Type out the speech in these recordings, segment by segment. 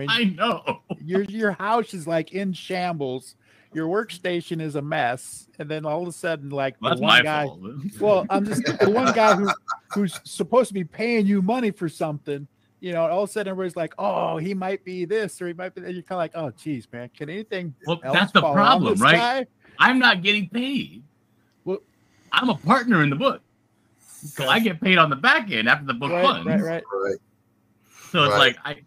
mean, I know. your your house is like in shambles. Your workstation is a mess, and then all of a sudden, like Well, the that's my one guy. fault. Well, I'm just the one guy who who's supposed to be paying you money for something. You know, all of a sudden everybody's like, "Oh, he might be this, or he might be." That. You're kind of like, "Oh, geez, man, can anything?" Well, else that's the fall problem, right? guy?" I'm not getting paid. Well- I'm a partner in the book. So I get paid on the back end after the book Right, funds. right, right. Right. So it's Right. like I Yeah.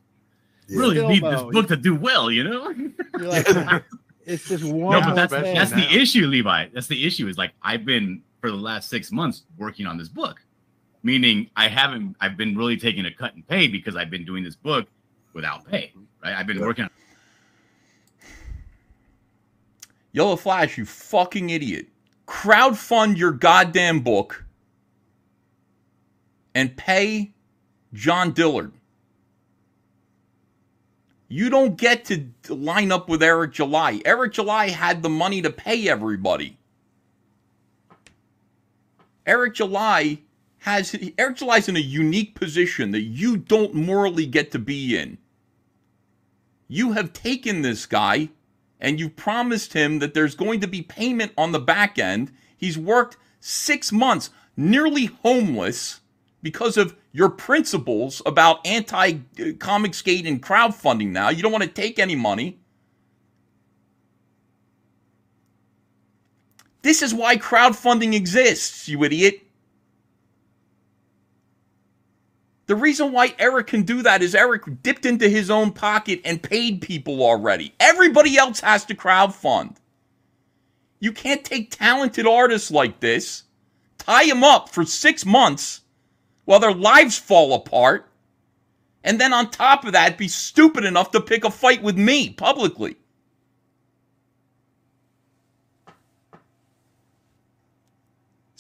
Really Still, need though, this book to do well, you know? You're like, it's just one. no, but more that's thing. that's the issue, Levi. That's the issue. Is like I've been for the last six months working on this book, meaning I haven't. I've been really taking a cut in pay because I've been doing this book without pay. Right? I've been Yeah. working. on Yellow Flash, you fucking idiot. Crowdfund your goddamn book and pay John Dillard. You don't get to line up with Eric July. Eric July had the money to pay everybody. Eric July has Eric July's in a unique position that you don't morally get to be in. You have taken this guy and you've promised him that there's going to be payment on the back end. He's worked six months, nearly homeless, because of your principles about anti uh, Comicsgate and crowdfunding now. You don't want to take any money. This is why crowdfunding exists, you idiot. The reason why Eric can do that is Eric dipped into his own pocket and paid people already. Everybody else has to crowdfund. You can't take talented artists like this, tie them up for six months while their lives fall apart, and then on top of that, be stupid enough to pick a fight with me publicly.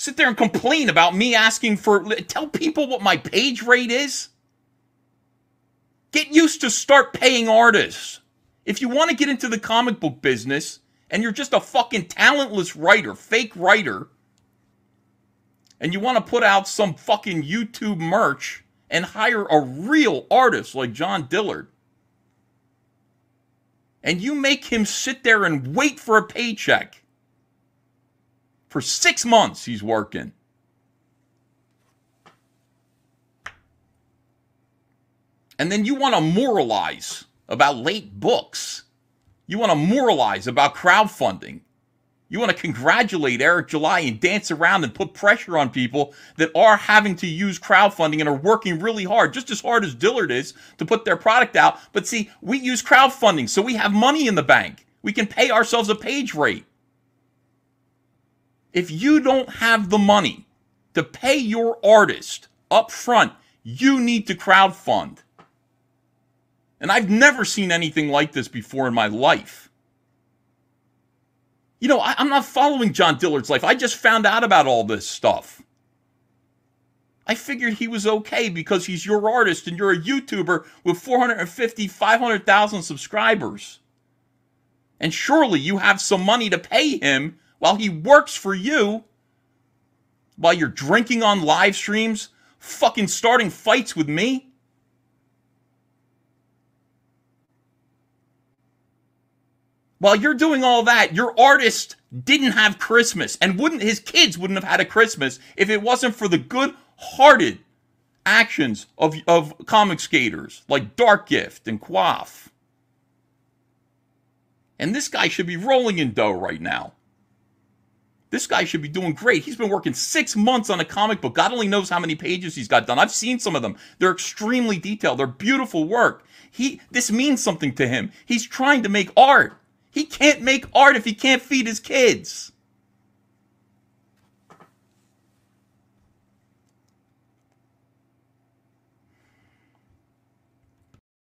sit there and complain about me asking for tell people what my page rate is get used to start paying artists if you want to get into the comic book business and you're just a fucking talentless writer fake writer and you want to put out some fucking youtube merch and hire a real artist like john dillard and you make him sit there and wait for a paycheck for six months, he's working. And then you want to moralize about late books. You want to moralize about crowdfunding. You want to congratulate Eric July and dance around and put pressure on people that are having to use crowdfunding and are working really hard, just as hard as Dillard is to put their product out. But see, we use crowdfunding, so we have money in the bank. We can pay ourselves a page rate. If you don't have the money to pay your artist up front, you need to crowdfund. And I've never seen anything like this before in my life. You know, I, am not following John Dillard's life. I just found out about all this stuff. I figured he was okay because he's your artist and you're a YouTuber with 450, 500,000 subscribers. And surely you have some money to pay him while he works for you, while you're drinking on live streams, fucking starting fights with me. While you're doing all that, your artist didn't have Christmas and wouldn't his kids wouldn't have had a Christmas if it wasn't for the good-hearted actions of, of Comicsgaters like Dark Gift and Quaff. And this guy should be rolling in dough right now. This guy should be doing great. He's been working six months on a comic book. God only knows how many pages he's got done. I've seen some of them. They're extremely detailed. They're beautiful work. He this means something to him. He's trying to make art. He can't make art if he can't feed his kids.